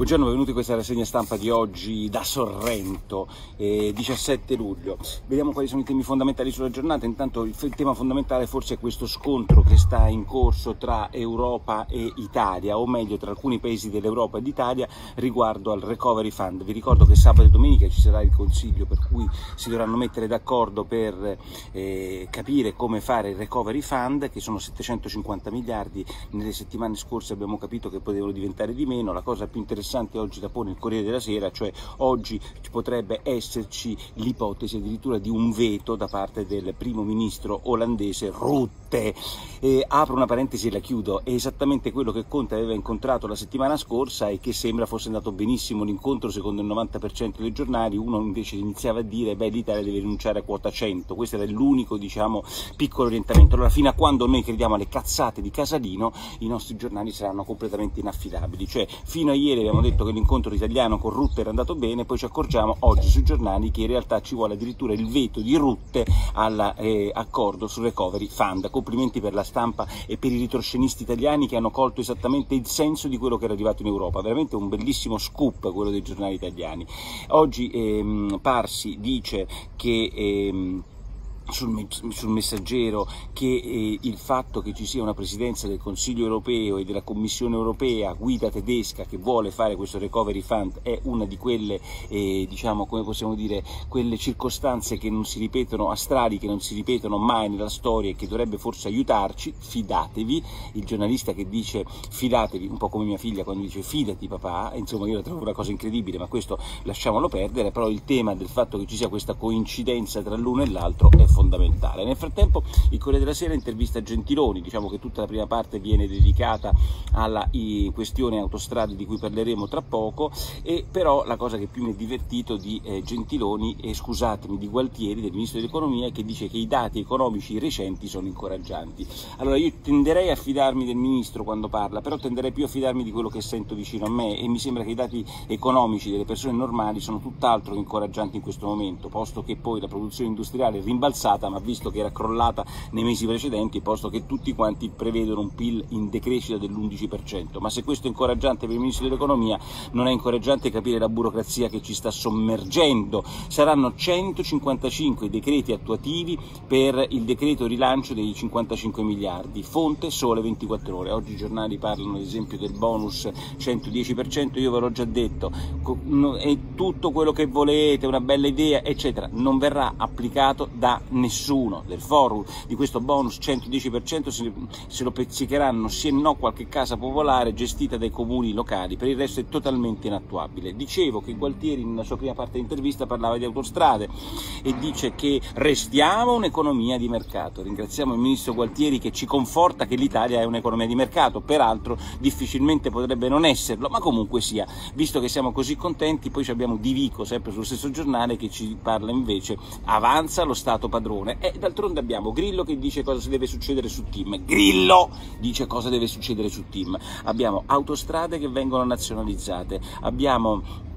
Buongiorno, benvenuti in questa rassegna stampa di oggi da Sorrento, eh, 17 luglio. Vediamo quali sono i temi fondamentali sulla giornata. Intanto il tema fondamentale forse è questo scontro che sta in corso tra Europa e Italia, o meglio tra alcuni paesi dell'Europa e d'Italia riguardo al Recovery Fund. Vi ricordo che sabato e domenica ci sarà il consiglio per cui si dovranno mettere d'accordo per eh, capire come fare il Recovery Fund, che sono 750 miliardi. Nelle settimane scorse abbiamo capito che potevano diventare di meno. La cosa più interessante interessante oggi da pone il Corriere della Sera, cioè oggi potrebbe esserci l'ipotesi addirittura di un veto da parte del primo ministro olandese Rutte. Eh, apro una parentesi e la chiudo, è esattamente quello che Conte aveva incontrato la settimana scorsa e che sembra fosse andato benissimo l'incontro secondo il 90% dei giornali, uno invece iniziava a dire beh l'Italia deve rinunciare a quota 100, questo era l'unico diciamo piccolo orientamento. Allora fino a quando noi crediamo alle cazzate di Casalino i nostri giornali saranno completamente inaffidabili, cioè fino a ieri abbiamo detto che l'incontro italiano con Rutte era andato bene, poi ci accorgiamo oggi sui giornali che in realtà ci vuole addirittura il veto di Rutte all'accordo eh, sul recovery fund. Complimenti per la stampa e per i ritroscenisti italiani che hanno colto esattamente il senso di quello che era arrivato in Europa, veramente un bellissimo scoop quello dei giornali italiani. Oggi ehm, Parsi dice che ehm, sul, sul, messaggero che eh, il fatto che ci sia una presidenza del Consiglio europeo e della Commissione europea guida tedesca che vuole fare questo recovery fund è una di quelle, eh, diciamo, dire, quelle circostanze che non si ripetono, astrali, che non si ripetono mai nella storia e che dovrebbe forse aiutarci, fidatevi, il giornalista che dice fidatevi, un po' come mia figlia quando dice fidati papà, insomma io la trovo una cosa incredibile, ma questo lasciamolo perdere, però il tema del fatto che ci sia questa coincidenza tra l'uno e l'altro è fondamentale fondamentale. Nel frattempo il Corriere della Sera intervista Gentiloni, diciamo che tutta la prima parte viene dedicata alla questione autostrade di cui parleremo tra poco, e però la cosa che più mi è divertito di eh, Gentiloni, e scusatemi, di Gualtieri, del Ministro dell'Economia, che dice che i dati economici recenti sono incoraggianti. Allora io tenderei a fidarmi del Ministro quando parla, però tenderei più a fidarmi di quello che sento vicino a me e mi sembra che i dati economici delle persone normali sono tutt'altro che incoraggianti in questo momento, posto che poi la produzione industriale è rimbalzata rimbalzata, ma visto che era crollata nei mesi precedenti, posto che tutti quanti prevedono un PIL in decrescita dell'11%. Ma se questo è incoraggiante per il Ministro dell'Economia, non è incoraggiante capire la burocrazia che ci sta sommergendo. Saranno 155 i decreti attuativi per il decreto rilancio dei 55 miliardi, fonte sole 24 ore. Oggi i giornali parlano ad esempio del bonus 110%, io ve l'ho già detto, è tutto quello che volete, una bella idea, eccetera, non verrà applicato da nessuno del forum di questo bonus 110% se, se lo pezzicheranno e no qualche casa popolare gestita dai comuni locali, per il resto è totalmente inattuabile. Dicevo che Gualtieri nella sua prima parte di intervista parlava di autostrade e dice che restiamo un'economia di mercato. Ringraziamo il ministro Gualtieri che ci conforta che l'Italia è un'economia di mercato, peraltro difficilmente potrebbe non esserlo, ma comunque sia, visto che siamo così contenti, poi abbiamo Divico, sempre sullo stesso giornale, che ci parla invece avanza lo Stato padrone padrone. E d'altronde abbiamo Grillo che dice cosa deve succedere su Team. Grillo dice cosa deve succedere su Team. Abbiamo autostrade che vengono nazionalizzate, abbiamo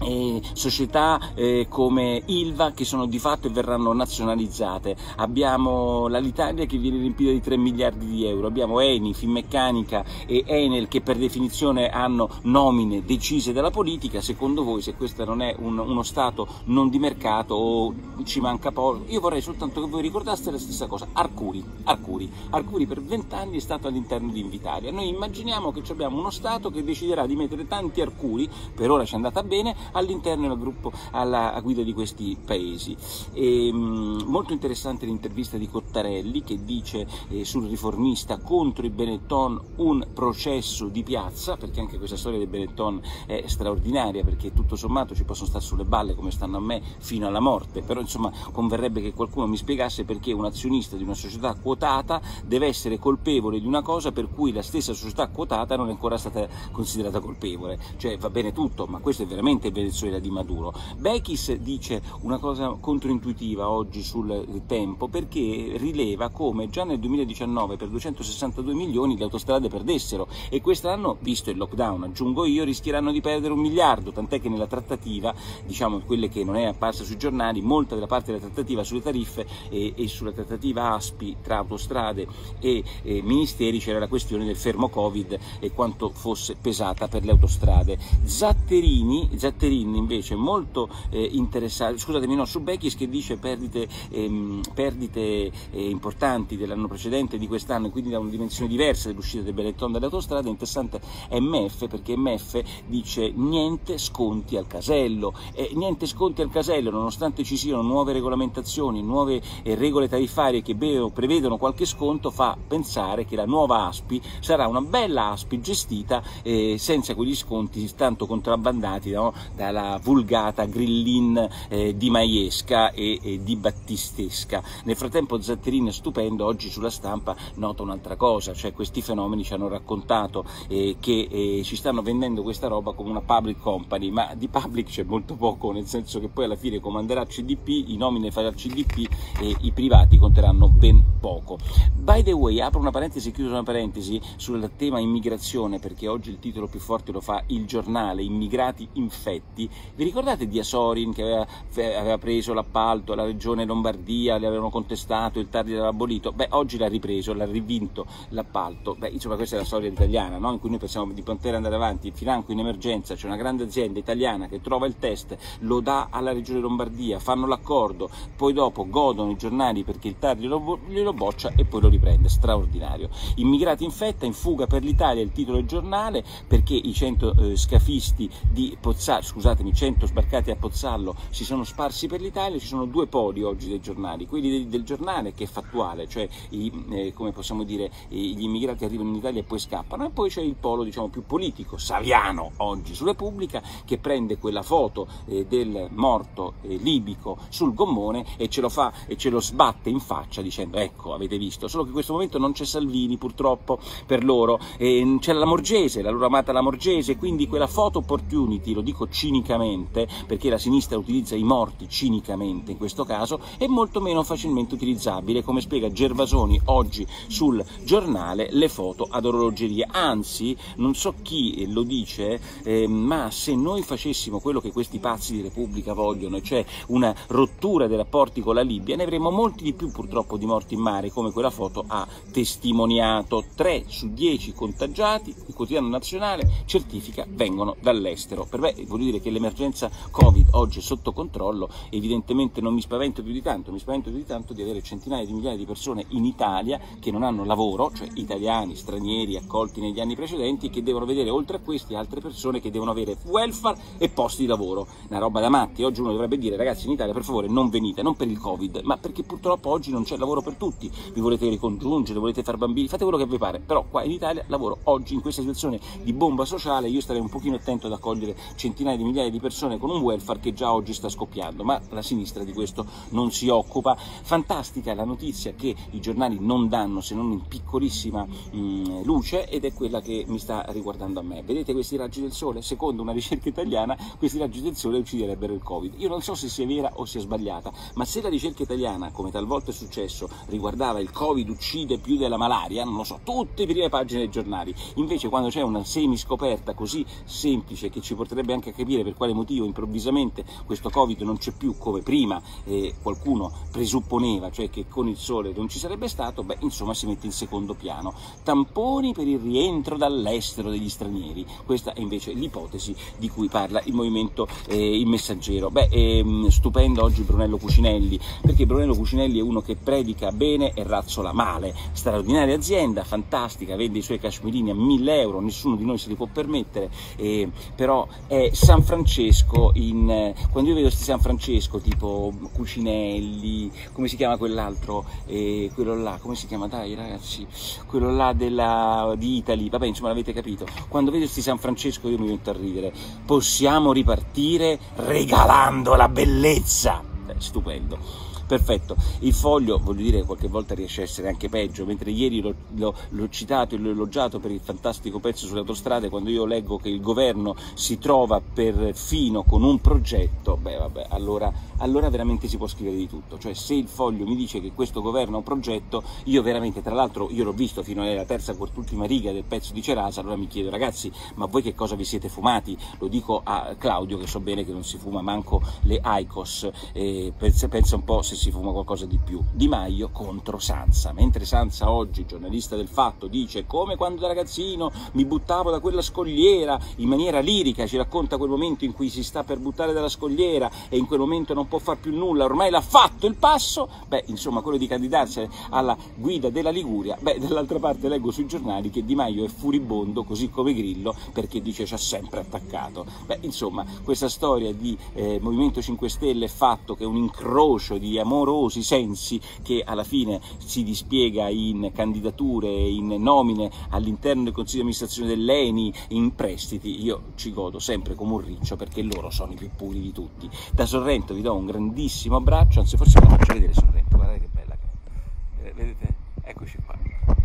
eh, società eh, come Ilva che sono di fatto e verranno nazionalizzate, abbiamo l'Alitalia che viene riempita di 3 miliardi di euro, abbiamo Eni, Finmeccanica e Enel che per definizione hanno nomine decise dalla politica, secondo voi se questo non è un, uno Stato non di mercato o ci manca poco, io vorrei soltanto che voi ricordaste la stessa cosa, Arcuri, Arcuri, Arcuri per vent'anni è stato all'interno di Invitalia, noi immaginiamo che abbiamo uno Stato che deciderà di mettere tanti Arcuri, per ora ci è andata bene, all'interno del gruppo alla guida di questi paesi. E, mh, molto interessante l'intervista di Cottarelli che dice eh, sul riformista contro i Benetton un processo di piazza, perché anche questa storia dei Benetton è straordinaria, perché tutto sommato ci possono stare sulle balle come stanno a me fino alla morte, però insomma converrebbe che qualcuno mi spiegasse perché un azionista di una società quotata deve essere colpevole di una cosa per cui la stessa società quotata non è ancora stata considerata colpevole, cioè va bene tutto, ma questo è veramente Venezuela di Maduro. Bechis dice una cosa controintuitiva oggi sul tempo perché rileva come già nel 2019 per 262 milioni le autostrade perdessero e quest'anno, visto il lockdown, aggiungo io, rischieranno di perdere un miliardo, tant'è che nella trattativa, diciamo quelle che non è apparsa sui giornali, molta della parte della trattativa sulle tariffe e, e sulla trattativa ASPI tra autostrade e, e ministeri c'era la questione del fermo Covid e quanto fosse pesata per le autostrade. Zatterini, Zatterini invece molto eh, interessato, scusatemi no, su Bechis che dice perdite, ehm, perdite eh, importanti dell'anno precedente di quest'anno e quindi da una dimensione diversa dell'uscita del Benetton dalle autostrade, interessante MF perché MF dice niente sconti al casello, e niente sconti al casello nonostante ci siano nuove regolamentazioni, nuove eh, regole tariffarie che prevedono qualche sconto fa pensare che la nuova ASPI sarà una bella ASPI gestita eh, senza quegli sconti tanto contrabbandati no? Dalla vulgata grillin eh, di Maiesca e, e, di Battistesca. Nel frattempo Zatterini è stupendo, oggi sulla stampa nota un'altra cosa, cioè questi fenomeni ci hanno raccontato eh, che eh, ci stanno vendendo questa roba come una public company, ma di public c'è molto poco, nel senso che poi alla fine comanderà CDP, i nomine farà CDP e i privati conteranno ben poco. By the way, apro una parentesi chiudo una parentesi sul tema immigrazione, perché oggi il titolo più forte lo fa il giornale, immigrati infetti. Vi ricordate di Asorin che aveva, aveva preso l'appalto, la regione Lombardia, le avevano contestato, il Tardi l'aveva abolito? Beh, oggi l'ha ripreso, l'ha rivinto l'appalto. Beh, insomma, questa è la storia italiana, no? in cui noi pensiamo di poter andare avanti, financo in emergenza, c'è una grande azienda italiana che trova il test, lo dà alla regione Lombardia, fanno l'accordo, poi dopo godono i giornali perché il Tardi glielo, glielo boccia e poi lo riprende, straordinario. Immigrati in fetta, in fuga per l'Italia, il titolo del giornale, perché i 100 eh, scafisti di Pozzallo, scusatemi, 100 sbarcati a Pozzallo si sono sparsi per l'Italia, ci sono due poli oggi dei giornali, quelli del, del giornale che è fattuale, cioè i, eh, come possiamo dire, gli immigrati arrivano in Italia e poi scappano, e poi c'è il polo diciamo più politico, Saviano oggi su Repubblica, che prende quella foto eh, del morto eh, libico sul gommone e ce lo fa e ce lo sbatte in faccia dicendo ecco avete visto, solo che in questo momento non c'è Salvini purtroppo per loro, eh, c'è la Morgese, la loro amata la Morgese, quindi quella photo opportunity, lo dico cinicamente, perché la sinistra utilizza i morti cinicamente in questo caso, è molto meno facilmente utilizzabile, come spiega Gervasoni oggi sul giornale, le foto ad orologeria, anzi non so chi lo dice, eh, ma se noi facessimo quello che questi pazzi di Repubblica vogliono, cioè una rottura dei rapporti con la Libia, ne avremmo molti di più purtroppo di morti in mare, come quella foto ha testimoniato. 3 su 10 contagiati, il quotidiano nazionale certifica vengono dall'estero. Per me vuol dire che l'emergenza Covid oggi è sotto controllo, evidentemente non mi spavento più di tanto, mi spavento più di tanto di avere centinaia di migliaia di persone in Italia che non hanno lavoro, cioè italiani, stranieri accolti negli anni precedenti, che devono vedere oltre a questi altre persone che devono avere welfare e posti di lavoro. Una roba da matti, oggi uno dovrebbe dire ragazzi in Italia per favore non venite, non per il Covid, ma perché purtroppo oggi non c'è lavoro per tutti, vi volete ricongiungere, volete fare bambini, fate quello che vi pare, però qua in Italia lavoro oggi in questa situazione di bomba sociale, io starei un pochino attento ad accogliere centinaia di migliaia di persone con un welfare che già oggi sta scoppiando, ma la sinistra di questo non si occupa. Fantastica la notizia che i giornali non danno se non in piccolissima mh, mm, luce ed è quella che mi sta riguardando a me. Vedete questi raggi del sole? Secondo una ricerca italiana questi raggi del sole ucciderebbero il Covid. Io non so se sia vera o sia sbagliata, ma se la ricerca italiana, come talvolta è successo, riguardava il Covid uccide più della malaria, non lo so, tutte le prime pagine dei giornali, invece quando c'è una semiscoperta così semplice che ci porterebbe anche a capire per quale motivo improvvisamente questo Covid non c'è più come prima eh, qualcuno presupponeva, cioè che con il sole non ci sarebbe stato, beh insomma si mette in secondo piano. Tamponi per il rientro dall'estero degli stranieri, questa è invece l'ipotesi di cui parla il movimento eh, Il Messaggero. Beh, ehm, stupendo oggi Brunello Cucinelli, perché Brunello Cucinelli è uno che predica bene e razzola male, straordinaria azienda, fantastica, vende i suoi cashmirini a 1000 euro, nessuno di noi se li può permettere, eh, però è San Francesco, in, quando io vedo questi San Francesco tipo Cucinelli, come si chiama quell'altro, eh, quello là, come si chiama, dai ragazzi, quello là della, di Italy, vabbè insomma l'avete capito, quando vedo questi San Francesco io mi metto a ridere, possiamo ripartire regalando la bellezza, eh, stupendo perfetto. Il foglio, voglio dire, qualche volta riesce a essere anche peggio, mentre ieri l'ho citato e l'ho elogiato per il fantastico pezzo sulle autostrade, quando io leggo che il governo si trova perfino con un progetto, beh vabbè, allora, allora veramente si può scrivere di tutto. Cioè se il foglio mi dice che questo governo ha un progetto, io veramente, tra l'altro, io l'ho visto fino alla terza, quart'ultima riga del pezzo di Cerasa, allora mi chiedo, ragazzi, ma voi che cosa vi siete fumati? Lo dico a Claudio, che so bene che non si fuma manco le ICOS, eh, pensa, pensa un po' se si fuma qualcosa di più. Di Maio contro Sansa, mentre Sansa oggi, giornalista del fatto, dice come quando da ragazzino mi buttavo da quella scogliera, in maniera lirica ci racconta quel momento in cui si sta per buttare dalla scogliera e in quel momento non può far più nulla, ormai l'ha fatto il passo, beh insomma quello di candidarsi alla guida della Liguria, beh dall'altra parte leggo sui giornali che Di Maio è furibondo, così come Grillo, perché dice ci ha sempre attaccato. Beh insomma questa storia di eh, Movimento 5 Stelle è fatto che è un incrocio di amorosi sensi che alla fine si dispiega in candidature, in nomine all'interno del Consiglio di amministrazione dell'ENI, in prestiti, io ci godo sempre come un riccio perché loro sono i più puri di tutti. Da Sorrento vi do un grandissimo abbraccio, anzi forse ve la faccio vedere Sorrento, guardate che bella che è. Vedete? Eccoci qua.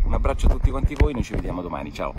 Un abbraccio a tutti quanti voi, noi ci vediamo domani, ciao.